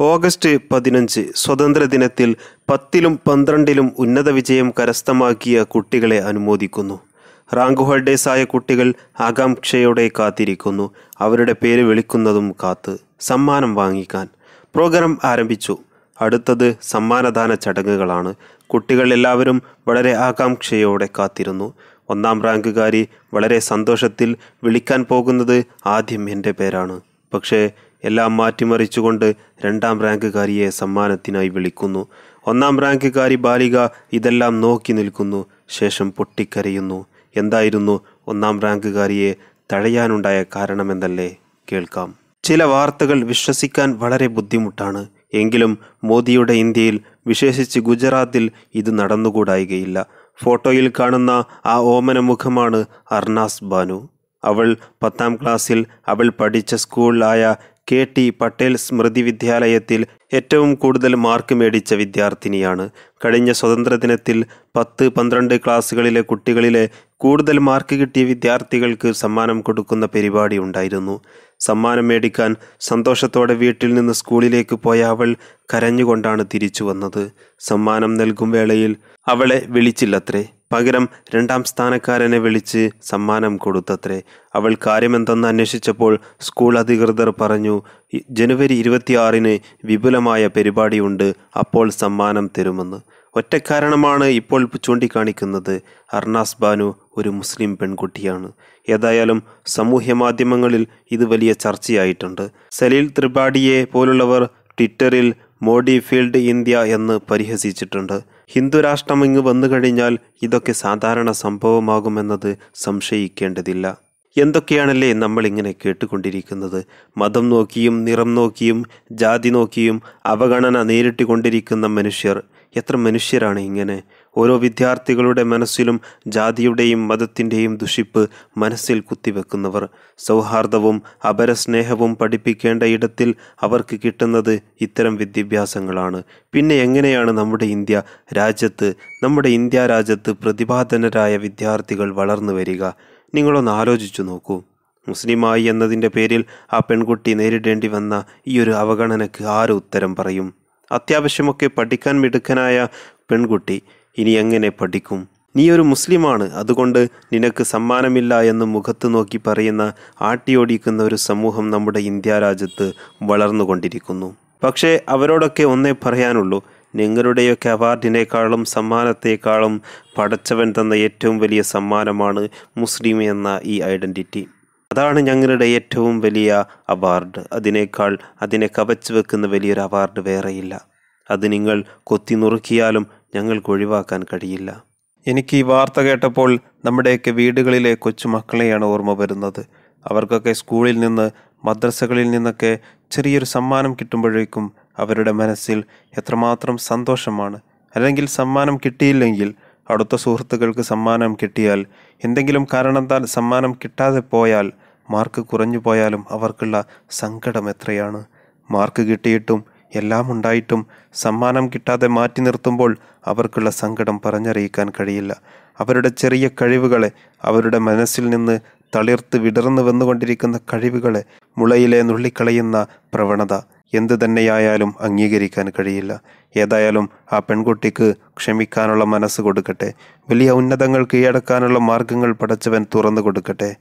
August പതിനഞ്ച് സ്വാതന്ത്ര്യദിനത്തിൽ പത്തിലും പന്ത്രണ്ടിലും ഉന്നത വിജയം കരസ്ഥമാക്കിയ കുട്ടികളെ അനുമോദിക്കുന്നു. റാങ്ക് ഹോൾഡേഴ്സായ കുട്ടികൾ ആകാംക്ഷയോടെ കാത്തിരിക്കുന്നു. അവരുടെ പേര് വിളിക്കുന്നതും കാത്ത് സമ്മാനം വാങ്ങിക്കാൻ. പ്രോഗ്രാം ആരംഭിച്ചു. അടുത്തത് സമ്മാനദാന ചടങ്ങുകളാണ്. കുട്ടികൾ എല്ലാവരും വളരെ ആകാംക്ഷയോടെ കാത്തിരുന്നു. ഒന്നാം റാങ്കുകാരി വളരെ സന്തോഷത്തിൽ വിളിക്കാൻ പോകുന്നത് ആദ്യം എന്റെ പേരാണ്. പക്ഷേ എല്ലാം മാറ്റിമറിച്ചുകൊണ്ട് രണ്ടാം റാങ്കുകാരിയെ സമ്മാനത്തിനായി വിളിക്കുന്നു. ഒന്നാം റാങ്കുകാരി ബാലിക ഇതെല്ലാം നോക്കി നിൽക്കുന്നു. ശേഷം പൊട്ടിക്കരയുന്നു. എന്തായിരുന്നു ഒന്നാം റാങ്കുകാരിയെ തഴയാനുണ്ടായ കാരണമെന്നല്ലേ കേൾക്കാം. ചില വാർത്തകൾ വിശ്വസിക്കാൻ വളരെ ബുദ്ധിമുട്ടാണ്. എങ്കിലും മോദിയുടെ ഇന്ത്യയിൽ വിശേഷിച്ച് ഗുജറാത്തിൽ ഇത് നടന്നുകൂടായികയില്ല. ഫോട്ടോയിൽ കാണുന്ന ആ ഓമന മുഖമാണ് അർണാസ് ബാനു. അവൾ പത്താം ക്ലാസ്സിൽ അവൾ പഠിച്ച സ്കൂളായ കെ ടി പട്ടേൽ സ്മൃതി വിദ്യാലയത്തിൽ ഏറ്റവും കൂടുതൽ മാർക്ക് മേടിച്ച വിദ്യാർത്ഥിനിയാണ്. കഴിഞ്ഞ സ്വതന്ത്ര ദിനത്തിൽ പത്ത് പന്ത്രണ്ട് ക്ലാസ്സുകളിലെ കുട്ടികളിലെ കൂടുതൽ മാർക്ക് കിട്ടിയ വിദ്യാർത്ഥികൾക്ക് സമ്മാനം കൊടുക്കുന്ന പരിപാടി ഉണ്ടായിരുന്നു. സമ്മാനം മേടിക്കാൻ സന്തോഷത്തോടെ വീട്ടിൽ നിന്ന് സ്കൂളിലേക്ക് പോയ അവൾ കരഞ്ഞുകൊണ്ടാണ് തിരിച്ചു വന്നത്. സമ്മാനം നൽകും വേളയിൽ അവളെ വിളിച്ചില്ലത്രേ. പകരം രണ്ടാം സ്ഥാനക്കാരനെ വിളിച്ച് സമ്മാനം കൊടുത്തത്രേ. അവൾ കാര്യമെന്തെന്ന് അന്വേഷിച്ചപ്പോൾ സ്കൂൾ അധികൃതർ പറഞ്ഞു "ഇ- ജനുവരി ഇരുപത്തിയാറിന് വിപുലമായ പരിപാടിയുണ്ട് അപ്പോൾ സമ്മാനം തരുമെന്ന്. ഒറ്റക്കാരണമാണ് ഇപ്പോൾ ചൂണ്ടിക്കാണിക്കുന്നത്. അർണാസ് ബാനു ഒരു മുസ്ലിം പെൺകുട്ടിയാണ്. ഏതായാലും സമൂഹ മാധ്യമങ്ങളിൽ ഇത് വലിയ ചർച്ചയായിട്ടുണ്ട്. സലീൽ ത്രിപാഠിയെ പോലുള്ളവർ ട്വിറ്ററിൽ മോഡി ഫീൽഡ് ഇന്ത്യ എന്ന് പരിഹസിച്ചിട്ടുണ്ട്. ഹിന്ദു രാഷ്ട്രം ഇങ്ങ് വന്നു കഴിഞ്ഞാൽ ഇതൊക്കെ സാധാരണ സംഭവമാകുമെന്നത് സംശയിക്കേണ്ടതില്ല. എന്തൊക്കെയാണല്ലേ നമ്മൾ ഇങ്ങനെ കേട്ടുകൊണ്ടിരിക്കുന്നത്? മതം നോക്കിയും നിറം നോക്കിയും ജാതി നോക്കിയും അവഗണന നേരിട്ടുകൊണ്ടിരിക്കുന്ന മനുഷ്യർ. എത്ര മനുഷ്യരാണ് ഇങ്ങനെ? ഓരോ വിദ്യാർത്ഥികളുടെ മനസ്സിലും ജാതിയുടെയും മതത്തിന്റെയും ദുഷിപ്പ് മനസ്സിൽ കുത്തിവെക്കുന്നവർ. സൗഹാർദ്ദവും അപരസ്നേഹവും പഠിപ്പിക്കേണ്ട ഇടത്തിൽ അവർക്ക് കിട്ടുന്നത് ഇത്തരം വിദ്യാഭ്യാസങ്ങളാണ്. പിന്നെ എങ്ങനെയാണ് നമ്മുടെ ഇന്ത്യ രാജ്യത്ത് നമ്മുടെ ഇന്ത്യ രാജ്യത്ത് പ്രതിഭാധനരായ വിദ്യാർത്ഥികൾ വളർന്നു വരിക? നിങ്ങളൊന്ന് ആലോചിച്ചു നോക്കൂ. മുസ്ലിമായി എന്നതിന്റെ പേരിൽ ആ പെൺകുട്ടി നേരിടേണ്ടി വന്ന ഈ ഒരു അവഗണനയ്ക്ക് ആര് ഉത്തരം പറയും? അത്യാവശ്യമൊക്കെ പഠിക്കാൻ മിടുക്കനായ പെൺകുട്ടി ഇനി എങ്ങനെ പഠിക്കും? നീ ഒരു മുസ്ലിമാണ് അതുകൊണ്ട് നിനക്ക് സമ്മാനമില്ല എന്ന് മുഖത്ത് നോക്കി പറയുന്ന ആട്ടിയോടിക്കുന്ന ഒരു സമൂഹം നമ്മുടെ ഇന്ത്യ രാജ്യത്ത് വളർന്നുകൊണ്ടിരിക്കുന്നു. പക്ഷേ അവരോടൊക്കെ ഒന്നേ പറയാനുള്ളൂ നിങ്ങളുടെയൊക്കെ അവാർഡിനേക്കാളും സമ്മാനത്തെക്കാളും പടച്ചവൻ തന്ന ഏറ്റവും വലിയ സമ്മാനമാണ് മുസ്ലിം എന്ന ഈ ഐഡന്റിറ്റി അതാണ് ഞങ്ങളുടെ ഏറ്റവും വലിയ അവാർഡ്. അതിനേക്കാൾ അതിനെ കവച്ചു വെക്കുന്ന വലിയൊരു അവാർഡ് വേറെയില്ല. അത് നിങ്ങൾ കൊത്തി നുറുക്കിയാലും ഞങ്ങൾക്ക് ഒഴിവാക്കാൻ കഴിയില്ല. എനിക്ക് ഈ വാർത്ത കേട്ടപ്പോൾ നമ്മുടെയൊക്കെ വീടുകളിലെ കൊച്ചുമക്കളെയാണ് ഓർമ്മ വരുന്നത്. അവർക്കൊക്കെ സ്കൂളിൽ നിന്ന് മദ്രസകളിൽ നിന്നൊക്കെ ചെറിയൊരു സമ്മാനം കിട്ടുമ്പോഴേക്കും അവരുടെ മനസ്സിൽ എത്രമാത്രം സന്തോഷമാണ്. അല്ലെങ്കിൽ സമ്മാനം കിട്ടിയില്ലെങ്കിൽ അടുത്ത സുഹൃത്തുക്കൾക്ക് സമ്മാനം കിട്ടിയാൽ എന്തെങ്കിലും കാരണത്താൽ സമ്മാനം കിട്ടാതെ പോയാൽ മാർക്ക് കുറഞ്ഞു പോയാലും അവർക്കുള്ള സങ്കടം എത്രയാണ്? മാർക്ക് കിട്ടിയിട്ടും എല്ലാം ഉണ്ടായിട്ടും സമ്മാനം കിട്ടാതെ മാറ്റി നിർത്തുമ്പോൾ അവർക്കുള്ള സങ്കടം പറഞ്ഞറിയിക്കാൻ കഴിയില്ല. അവരുടെ ചെറിയ കഴിവുകളെ അവരുടെ മനസ്സിൽ നിന്ന് തളിർത്ത് വിടർന്നു വന്നുകൊണ്ടിരിക്കുന്ന കഴിവുകളെ മുളയിലെ നുള്ളിക്കളയുന്ന പ്രവണത. എന്തു തന്നെയായാലും അംഗീകരിക്കാൻ കഴിയില്ല. ഏതായാലും ആ പെൺകുട്ടിക്ക് ക്ഷമിക്കാനുള്ള മനസ്സ് കൊടുക്കട്ടെ. വലിയ ഉന്നതങ്ങൾ കീഴടക്കാനുള്ള മാർഗങ്ങൾ പടച്ചവൻ തുറന്നു കൊടുക്കട്ടെ.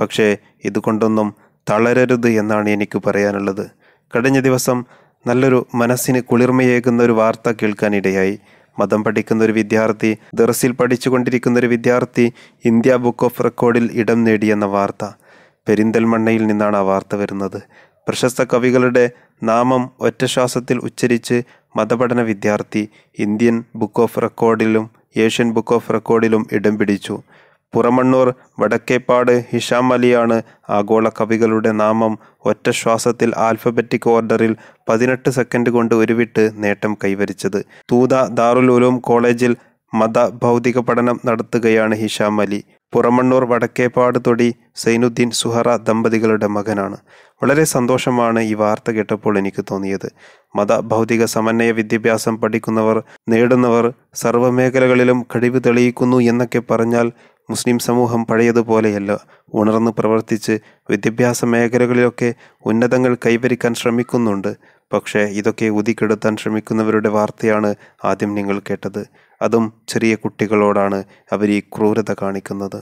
പക്ഷേ ഇതുകൊണ്ടൊന്നും തളരരുത് എന്നാണ് എനിക്ക് പറയാനുള്ളത്. കഴിഞ്ഞ ദിവസം നല്ലൊരു മനസ്സിന് കുളിർമയേകുന്ന ഒരു വാർത്ത കേൾക്കാനിടയായി. മതം പഠിക്കുന്ന ഒരു വിദ്യാർത്ഥി ദർസിൽ പഠിച്ചുകൊണ്ടിരിക്കുന്ന ഒരു വിദ്യാർത്ഥി ഇന്ത്യ ബുക്ക് ഓഫ് റെക്കോർഡിൽ ഇടം നേടിയെന്ന വാർത്ത. പെരിന്തൽമണ്ണയിൽ നിന്നാണ് ആ വാർത്ത വരുന്നത്. പ്രശസ്ത കവികളുടെ നാമം ഒറ്റശ്വാസത്തിൽ ഉച്ചരിച്ച് മതപഠന വിദ്യാർത്ഥി ഇന്ത്യൻ ബുക്ക് ഓഫ് റെക്കോർഡിലും ഏഷ്യൻ ബുക്ക് ഓഫ് റെക്കോർഡിലും ഇടം പിടിച്ചു. പുറമണ്ണൂർ വടക്കേപ്പാട് ഹിഷാം അലിയാണ് ആഗോള കവികളുടെ നാമം ഒറ്റ ശ്വാസത്തിൽ ആൽഫബറ്റിക് ഓർഡറിൽ പതിനെട്ട് സെക്കൻഡ് കൊണ്ട് ഉരുവിട്ട് നേട്ടം കൈവരിച്ചത്. തൂത ദാറുൽ ഉലൂം കോളേജിൽ മത ഭൗതിക പഠനം നടത്തുകയാണ് ഹിഷാം അലി. പുറമണ്ണൂർ വടക്കേപ്പാട് തൊടി സൈനുദ്ദീൻ സുഹറ ദമ്പതികളുടെ മകനാണ്. വളരെ സന്തോഷമാണ് ഈ വാർത്ത കേട്ടപ്പോൾ എനിക്ക് തോന്നിയത്. മത ഭൗതിക സമന്വയ വിദ്യാഭ്യാസം പഠിക്കുന്നവർ നേടുന്നവർ സർവമേഖലകളിലും കഴിവ് തെളിയിക്കുന്നു എന്നൊക്കെ പറഞ്ഞാൽ മുസ്ലിം സമൂഹം പഴയതുപോലെയല്ല. ഉണർന്ന് പ്രവർത്തിച്ച് വിദ്യാഭ്യാസ മേഖലകളിലൊക്കെ ഉന്നതങ്ങൾ കൈവരിക്കാൻ ശ്രമിക്കുന്നുണ്ട്. പക്ഷേ ഇതൊക്കെ ഉതിക്കെടുത്താൻ ശ്രമിക്കുന്നവരുടെ വാർത്തയാണ് ആദ്യം നിങ്ങൾ കേട്ടത്. അതും ചെറിയ കുട്ടികളോടാണ് അവർ ഈ ക്രൂരത കാണിക്കുന്നത്.